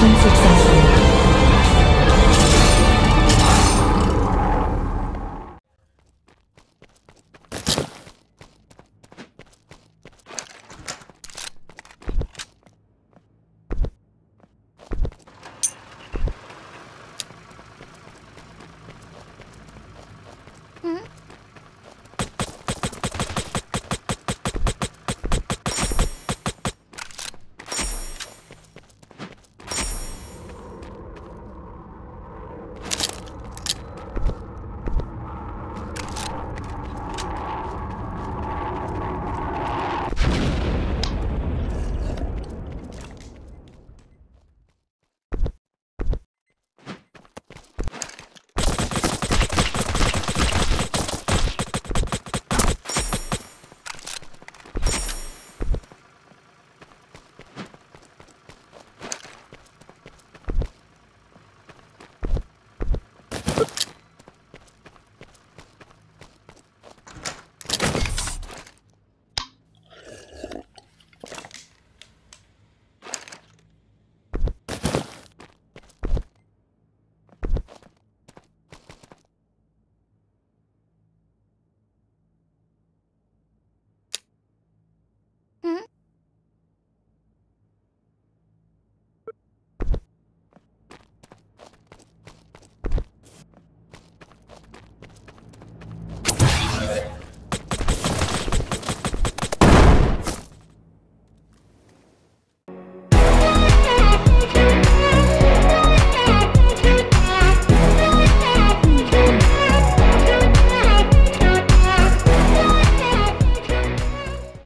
Mission successful.